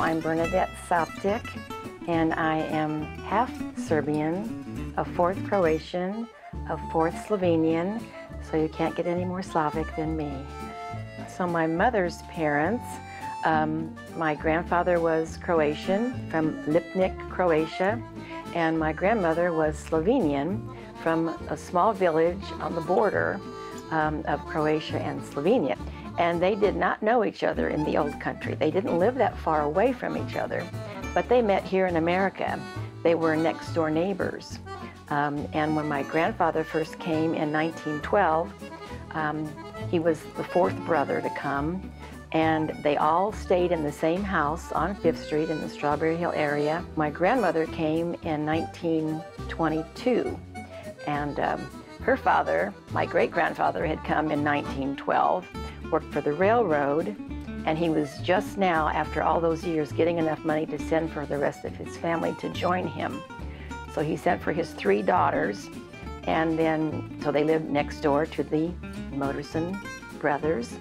I'm Bernadette Soptic, and I am half Serbian, a fourth Croatian, a fourth Slovenian, so you can't get any more Slavic than me. So my mother's parents, um, my grandfather was Croatian from Lipnik, Croatia, and my grandmother was Slovenian from a small village on the border um, of Croatia and Slovenia. And they did not know each other in the old country. They didn't live that far away from each other, but they met here in America. They were next door neighbors. Um, and when my grandfather first came in 1912, um, he was the fourth brother to come, and they all stayed in the same house on Fifth Street in the Strawberry Hill area. My grandmother came in 1922, and um, her father, my great grandfather, had come in 1912, worked for the railroad, and he was just now, after all those years, getting enough money to send for the rest of his family to join him. So he sent for his three daughters, and then, so they lived next door to the Moterson brothers.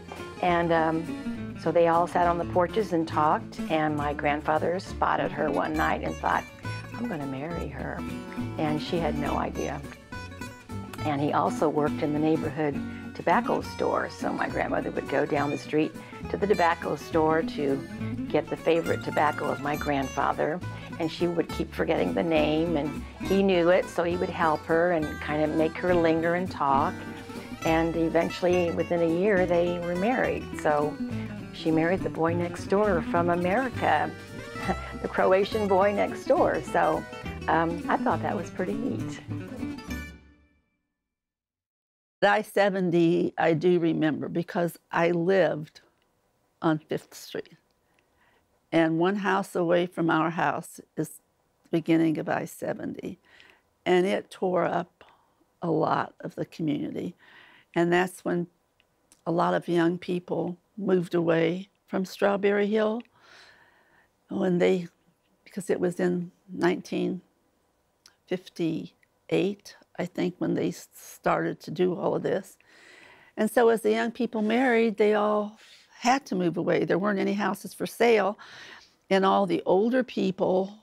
And um, so they all sat on the porches and talked, and my grandfather spotted her one night and thought, I'm going to marry her. And she had no idea. And he also worked in the neighborhood tobacco store. So my grandmother would go down the street to the tobacco store to get the favorite tobacco of my grandfather and she would keep forgetting the name and he knew it so he would help her and kind of make her linger and talk. And eventually within a year they were married. So she married the boy next door from america the croatian boy next door. So um, i thought that was pretty neat i-70 i do remember because i lived on fifth street and one house away from our house is the beginning of I 70. And it tore up a lot of the community. And that's when a lot of young people moved away from Strawberry Hill when they, because it was in 1958, I think, when they started to do all of this. And so as the young people married, they all had to move away. There weren't any houses for sale. And all the older people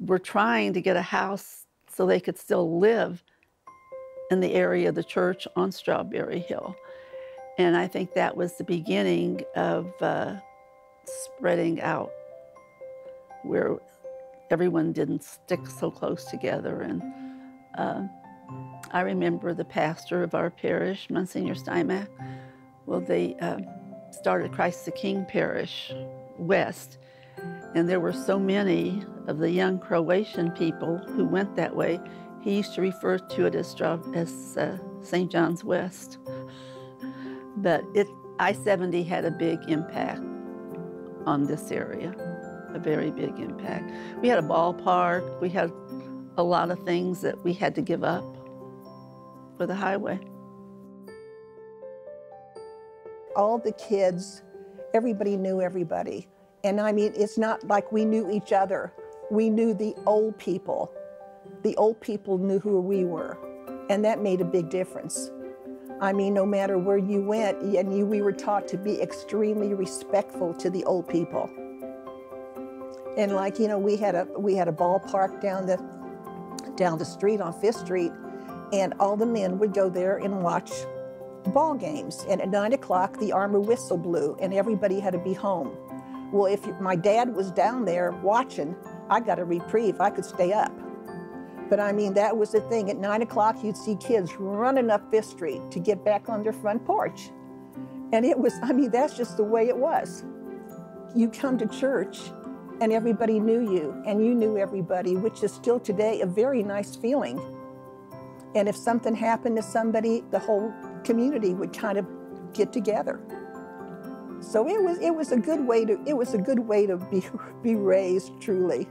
were trying to get a house so they could still live in the area of the church on Strawberry Hill. And I think that was the beginning of uh, spreading out where everyone didn't stick so close together. And uh, I remember the pastor of our parish, Monsignor Steinmack, well, they uh, started Christ the King Parish West. And there were so many of the young Croatian people who went that way, he used to refer to it as, as uh, St. John's West. But it, I-70 had a big impact on this area, a very big impact. We had a ballpark, we had a lot of things that we had to give up for the highway all the kids, everybody knew everybody. And I mean, it's not like we knew each other. We knew the old people. The old people knew who we were. And that made a big difference. I mean, no matter where you went, and you, we were taught to be extremely respectful to the old people. And like, you know, we had a we had a ballpark down the down the street on Fifth Street, and all the men would go there and watch ball games. And at nine o'clock, the Armour whistle blew, and everybody had to be home. Well, if my dad was down there watching, I got a reprieve. I could stay up. But I mean, that was the thing. At nine o'clock, you'd see kids running up Fifth Street to get back on their front porch. And it was, I mean, that's just the way it was. You come to church and everybody knew you and you knew everybody, which is still today a very nice feeling. And if something happened to somebody, the whole community would kind of get together. So it was it was a good way to it was a good way to be be raised truly.